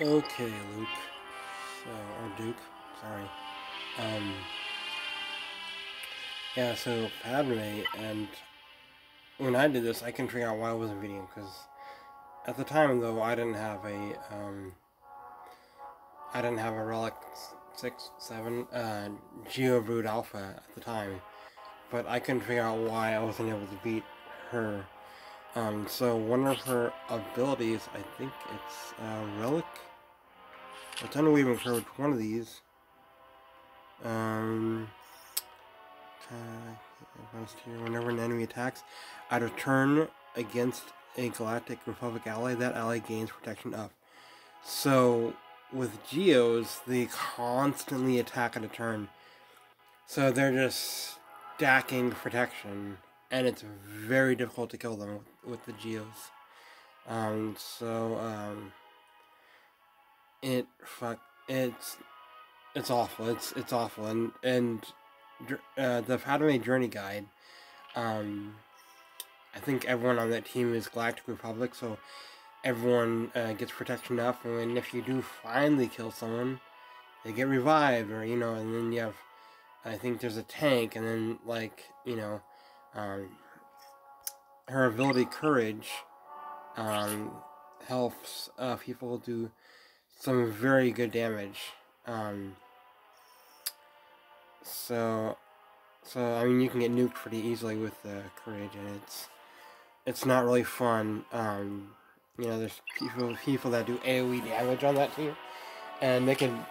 Okay, Luke. So, or Duke, sorry. Um, yeah, so Padme, and when I did this, I can figure out why I wasn't beating him because at the time, though, I didn't have a, um, I didn't have a Relic 6, 7, uh, Geobrood Alpha at the time, but I couldn't figure out why I wasn't able to beat her. Um, so one of her abilities, I think it's uh, Relic. A ton of weaving for one of these. Um, whenever an enemy attacks, out of turn against a Galactic Republic ally, that ally gains protection up. So with Geos, they constantly attack at a turn. So they're just stacking protection, and it's very difficult to kill them with, the Geos. Um, so, um, it fuck, it's, it's awful. It's, it's awful. And, and, uh, the Padme Journey Guide, um, I think everyone on that team is Galactic Republic, so everyone uh, gets protection up, and if you do finally kill someone, they get revived, or you know, and then you have, I think there's a tank, and then like you know, um, her ability Courage um, helps uh, people do some very good damage. Um, so, so I mean, you can get nuked pretty easily with uh, Courage, and it's it's not really fun. Um, you know, there's people people that do AOE damage on that team, and they can,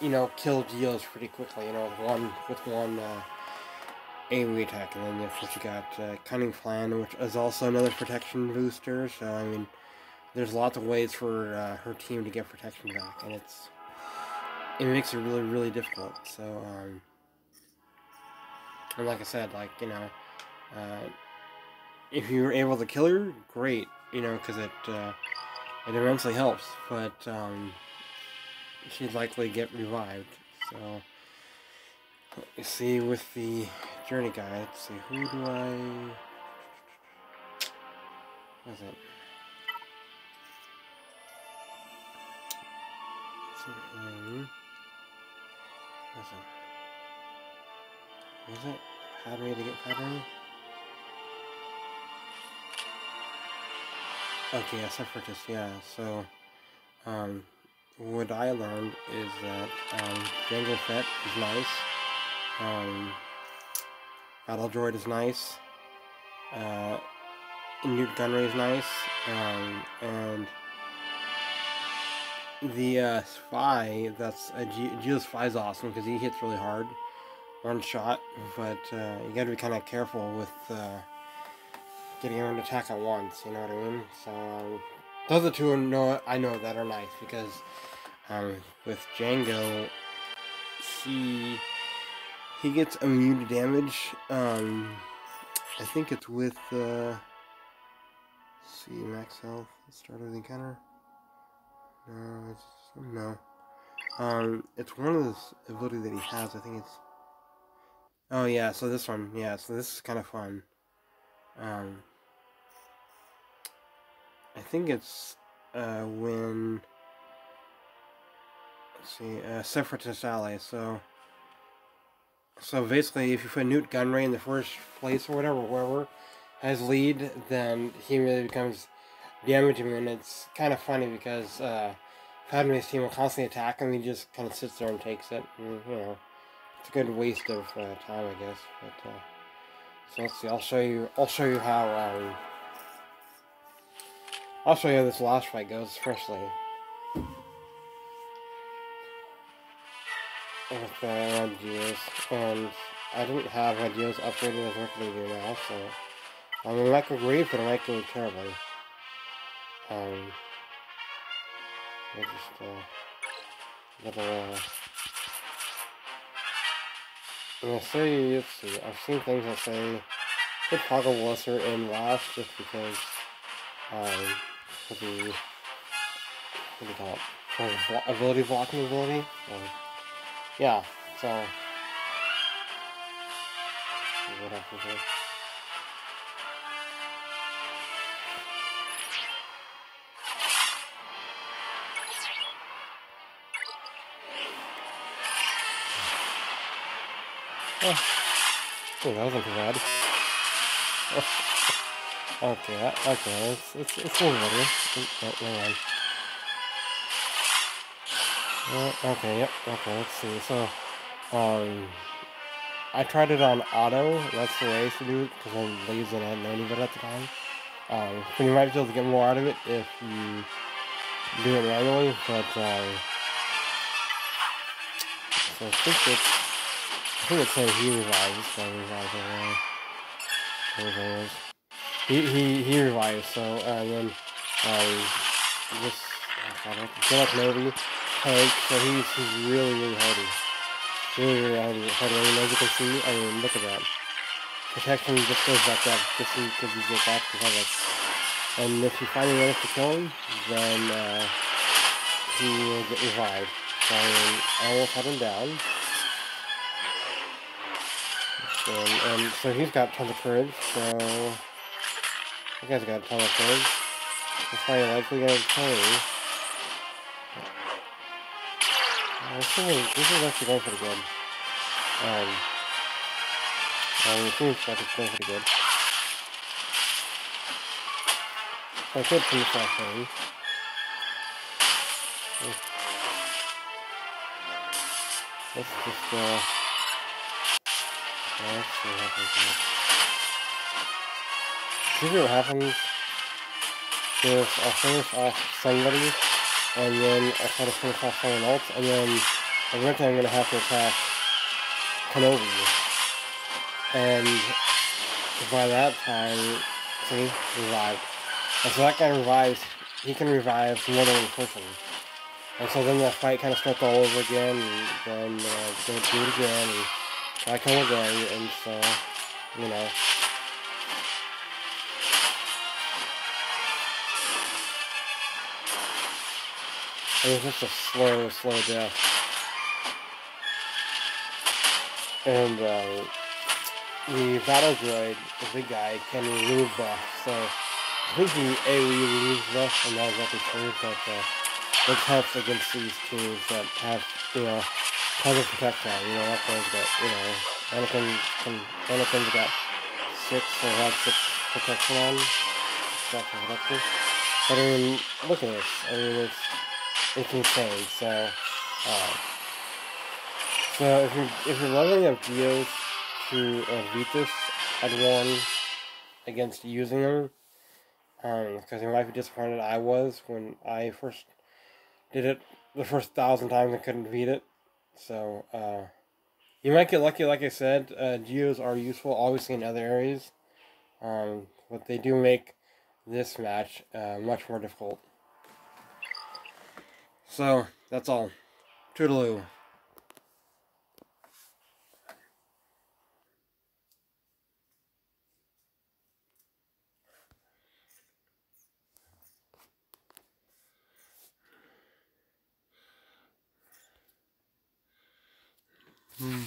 you know, kill Geos pretty quickly. You know, with one with one uh, AOE attack, and then of course you got uh, Cunning Plan, which is also another protection booster. So I mean, there's lots of ways for uh, her team to get protection back, and it's it makes it really really difficult. So um, and like I said, like you know. Uh, if you're able to kill her, great you know, because it uh, it immensely helps. But um, she'd likely get revived. So let see with the journey guide. Let's see who do I. What is it? What is it? It? Padme to get Padme? Okay, a separatist, yeah. So, um, what I learned is that um, Jango Fett is nice. Um, Battle Droid is nice. Uh, Gunray is nice. Um, and the uh, Spy, that's a G Geo Spy is awesome because he hits really hard, one shot. But uh, you got to be kind of careful with. Uh, getting her to attack at once, you know what I mean? So, um, those are two know, I know that are nice, because um, with Jango, he, he gets immune to damage, um, I think it's with, uh, see, max health, start of the encounter, no, it's, no, um, it's one of the abilities that he has, I think it's, oh yeah, so this one, yeah, so this is kind of fun, um, I think it's uh, when let's see, uh, Separatist ally. So, so basically, if you put Nute Gunray in the first place or whatever, whoever has lead, then he really becomes damaging, and it's kind of funny because uh, Padme's team will constantly attack him. He just kind of sits there and takes it, and you know, it's a good waste of uh, time, I guess. But uh, so let's see. I'll show you. I'll show you how. Um, I'll show you how this last fight goes, especially. The red gears. And I didn't have red gears upgraded as quickly do now, so... I mean, it might go great, but it terribly. Um... I just, uh... Little, uh... And I say, let's see, I've seen things that say put Toggle Wusser in last just because um, for the what do you call it? For ability blocking ability. Or, yeah, so what happens here. Oh. oh, that wasn't too bad. okay, okay, it's it's it's all right. Never mind. Okay, yep, okay, let's see. So, um, I tried it on auto. That's the way I to do it because I'm lazy and I know any better at the time. Um, so you might be able to get more out of it if you do it manually, but um, so I think it's I think it's saying he revives, so revives away. There is. He he he revives, so uh, and then um this oh, Jack Novi tank, so he's he's really really hardy. Really really hardy hardy. I mean as you can see, I mean look at that. Protection just goes back up just because get back to cover. And if you finally manage to kill him, then uh, he will get revived. So I almost had him down. And, and so he's got tons of courage, so you guys got a ton of courage. He's probably likely gonna kill me. I think this is actually pretty good. Um, it seems like it's pretty good. I could finish that thing. Let's just, uh... Let's see what happens. See what happens if I finish off somebody, and then I try to finish off someone else, and then eventually I'm going to have to attack Kenobi. And by that time, see, revived. And so that guy revives, he can revive more than one person. And so then the fight kind of starts all over again, and then uh, they do it again, and I come again, and so, you know. It was just a slow, slow death. And, uh, the battle droid, the big guy, can remove buff, so I think the AoE removes buff, and not exactly sure, but uh, it helps against these teams that have, you know, tons of protection, you know, that guy's got, you know, Anakin, can, Anakin's got six, or had six protection on, stuff. But I mean, look at this, I mean, it's, it's insane, so, uh, so if you're, if you're leveling up Geos to uh, Vetus at one against using them, um, because you might be disappointed I was when I first did it the first thousand times I couldn't beat it. So, uh, you might get lucky, like I said. Uh, geos are useful, obviously, in other areas. Um, but they do make this match uh, much more difficult. So, that's all. Toodaloo. Mm,